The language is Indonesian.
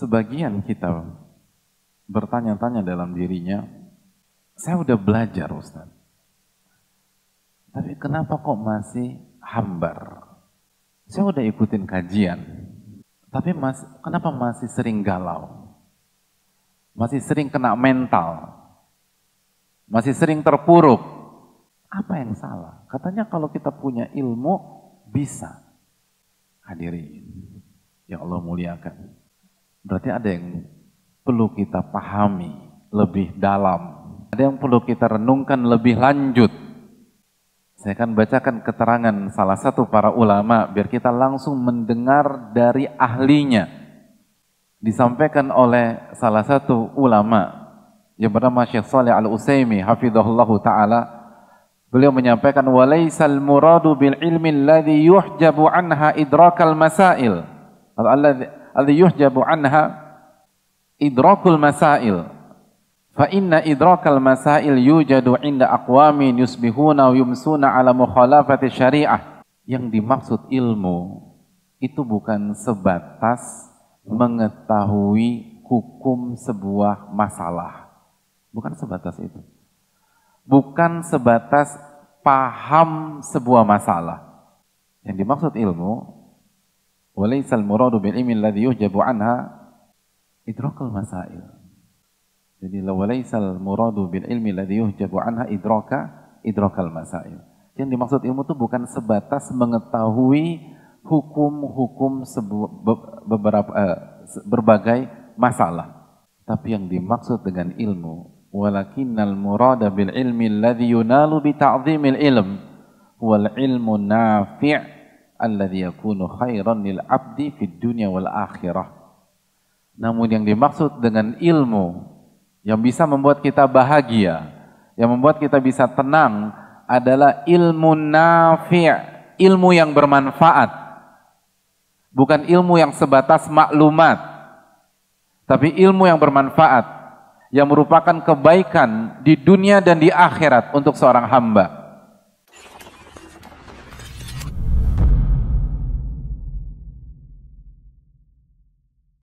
sebagian kita bertanya-tanya dalam dirinya, saya udah belajar Ustaz. Tapi kenapa kok masih hambar? Saya udah ikutin kajian. Tapi mas, kenapa masih sering galau? Masih sering kena mental? Masih sering terpuruk? Apa yang salah? Katanya kalau kita punya ilmu, bisa. Hadirin, yang Allah muliakan. Berarti ada yang perlu kita pahami lebih dalam. Ada yang perlu kita renungkan lebih lanjut. Saya akan bacakan keterangan salah satu para ulama biar kita langsung mendengar dari ahlinya. Disampaikan oleh salah satu ulama yang bernama Syekh Saleh Al-Utsaimin hafizahullahu taala. Beliau menyampaikan walaisal muradu bil ilmi alladhi yuhjabu anha idrakal masail. Yuhjabu anha idrakul masail fa inna idrakal masail yujadu inda aqwamin yusbihuna wa yumsuna ala mukhalafati syariah yang dimaksud ilmu itu bukan sebatas mengetahui hukum sebuah masalah. Bukan sebatas itu. Bukan sebatas paham sebuah masalah. Yang dimaksud ilmu muradu bil ilmi alladhi yuhjabu anha idrakul masail. Jadi muradu bil ilmi ladhi yuhjabu anha idraka idrakal masail. Yang dimaksud ilmu itu bukan sebatas mengetahui hukum-hukum beberapa uh, berbagai masalah. Tapi yang dimaksud dengan ilmu walakinnal murada bil ilmi alladhi yunalu bi ta'zimil ilm wal ilmu nafi' alladhi yakunu khairan lil abdi fid dunya wal akhirah namun yang dimaksud dengan ilmu yang bisa membuat kita bahagia, yang membuat kita bisa tenang adalah ilmu nafi', ilmu yang bermanfaat. Bukan ilmu yang sebatas maklumat, tapi ilmu yang bermanfaat yang merupakan kebaikan di dunia dan di akhirat untuk seorang hamba.